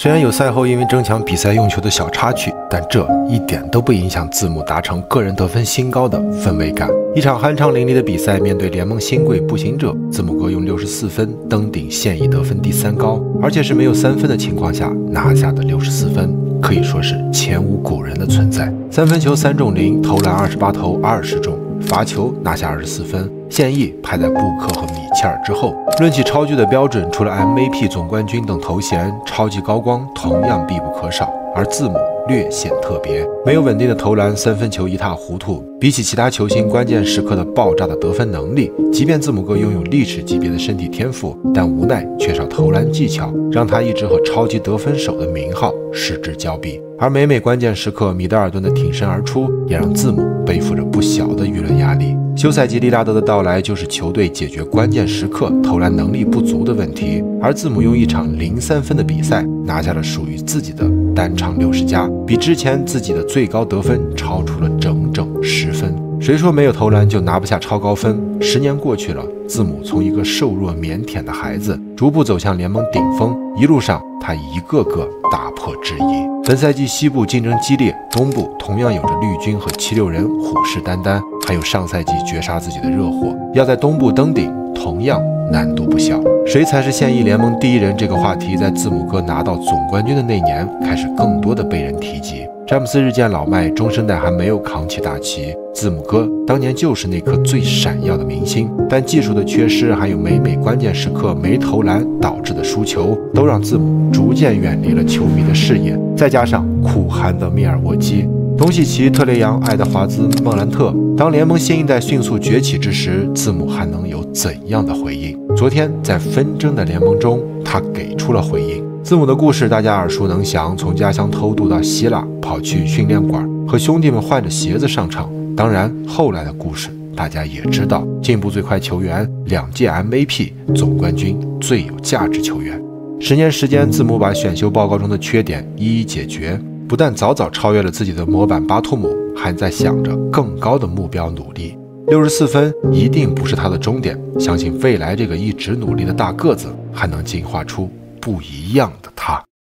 虽然有赛后因为争抢比赛用球的小插曲，但这一点都不影响字母达成个人得分新高的氛围感。一场酣畅淋漓的比赛，面对联盟新贵步行者，字母哥用六十四分登顶现役得分第三高，而且是没有三分的情况下拿下的六十四分，可以说是前无古人的存在。三分球三中零，投篮二十八投二十中。罚球拿下二十四分，现役排在布克和米切尔之后。论起超巨的标准，除了 MVP 总冠军等头衔，超级高光同样必不可少。而字母略显特别，没有稳定的投篮，三分球一塌糊涂。比起其他球星关键时刻的爆炸的得分能力，即便字母哥拥有历史级别的身体天赋，但无奈缺少投篮技巧，让他一直和超级得分手的名号失之交臂。而每每关键时刻，米德尔顿的挺身而出，也让字母背负着不小的舆论压力。休赛季，利拉德的到来就是球队解决关键时刻投篮能力不足的问题，而字母用一场零三分的比赛拿下了属于自己的单场六十加，比之前自己的最高得分超出了整整十分。谁说没有投篮就拿不下超高分？十年过去了，字母从一个瘦弱腼腆的孩子，逐步走向联盟顶峰，一路上他一个个打破质疑。本赛季西部竞争激烈，东部同样有着绿军和七六人虎视眈眈，还有上赛季绝杀自己的热火，要在东部登顶同样难度不小。谁才是现役联盟第一人？这个话题在字母哥拿到总冠军的那年开始更多的被人提及。詹姆斯日渐老迈，中生代还没有扛起大旗。字母哥当年就是那颗最闪耀的明星，但技术的缺失，还有每每关键时刻没投篮导致的输球，都让字母逐渐远离了球迷的视野。再加上苦寒的密尔沃基、东契奇、特雷杨、爱德华兹、莫兰特，当联盟新一代迅速崛起之时，字母还能有怎样的回应？昨天在纷争的联盟中，他给出了回应。字母的故事大家耳熟能详，从家乡偷渡到希腊，跑去训练馆和兄弟们换着鞋子上场。当然，后来的故事大家也知道：进步最快球员，两届 MVP，总冠军，最有价值球员。十年时间，字母把选秀报告中的缺点一一解决，不但早早超越了自己的模板巴图姆，还在想着更高的目标努力。六十四分一定不是他的终点，相信未来这个一直努力的大个子还能进化出。不一样的他。